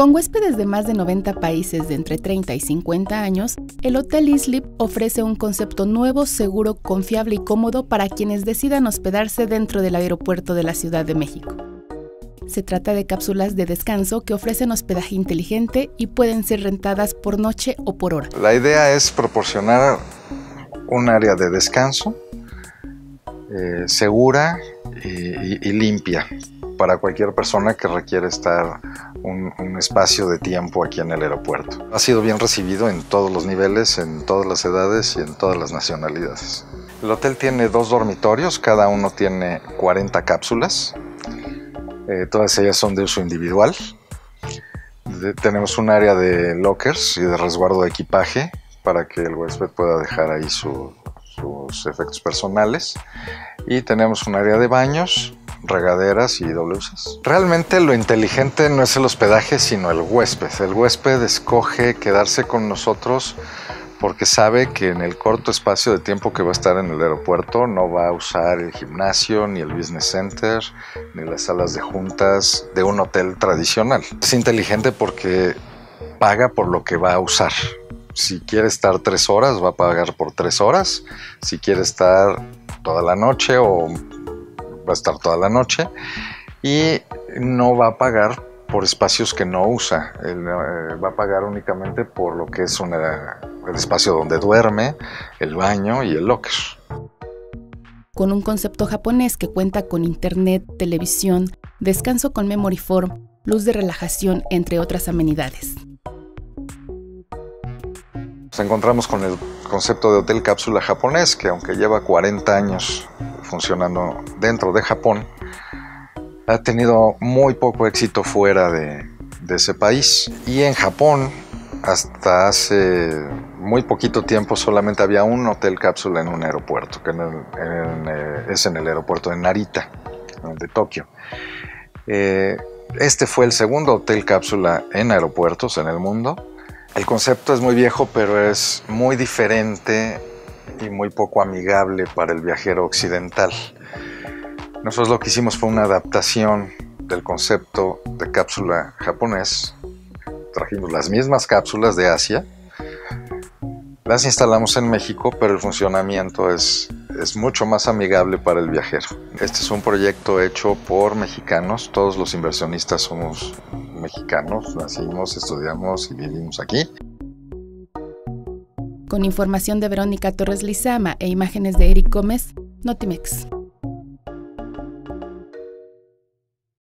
Con huéspedes de más de 90 países de entre 30 y 50 años, el Hotel Islip ofrece un concepto nuevo, seguro, confiable y cómodo para quienes decidan hospedarse dentro del aeropuerto de la Ciudad de México. Se trata de cápsulas de descanso que ofrecen hospedaje inteligente y pueden ser rentadas por noche o por hora. La idea es proporcionar un área de descanso eh, segura y, limpia para cualquier persona que requiere estar un, un, espacio de tiempo aquí en el aeropuerto. Ha sido bien recibido en todos los niveles, en todas las edades y en todas las nacionalidades. El hotel tiene dos dormitorios, cada uno tiene 40 cápsulas. Eh, todas ellas son de uso individual. tenemos un área de lockers y de resguardo de equipaje para que el huésped pueda dejar ahí sus efectos personales. Y tenemos un área de baños, regaderas y WCs. Realmente lo inteligente no es el hospedaje, sino el huésped. El huésped escoge quedarse con nosotros porque sabe que en el corto espacio de tiempo que va a estar en el aeropuerto no va a usar el gimnasio, ni el business center, ni las salas de juntas de un hotel tradicional. Es inteligente porque paga por lo que va a usar. Si quiere estar tres horas, va a pagar por tres horas. Si quiere estar toda la noche o va a estar toda la noche. Y no va a pagar por espacios que no usa. Él eh, va a pagar únicamente por lo que es el espacio donde duerme, el baño y el locker. Con un concepto japonés que cuenta con internet, televisión, descanso con memory form, luz de relajación, entre otras amenidades. Nos encontramos con el concepto de hotel cápsula japonés, que aunque lleva 40 años funcionando dentro de Japón, ha tenido muy poco éxito fuera de, ese país. Y en Japón, hasta hace muy poquito tiempo, solamente había un hotel cápsula en un aeropuerto, que eh, es en el aeropuerto de Narita, de Tokio. Eh, este fue el segundo hotel cápsula en aeropuertos en el mundo. El concepto es muy viejo, pero es muy diferente y muy poco amigable para el viajero occidental. Nosotros lo que hicimos fue una adaptación del concepto de cápsula japonés. Trajimos las mismas cápsulas de Asia, las instalamos en México, pero el funcionamiento es, es mucho más amigable para el viajero. Este es un proyecto hecho por mexicanos, todos los inversionistas somos mexicanos, nacimos, estudiamos y vivimos aquí. Con información de Verónica Torres Lizama e imágenes de Eric Gómez, Notimex.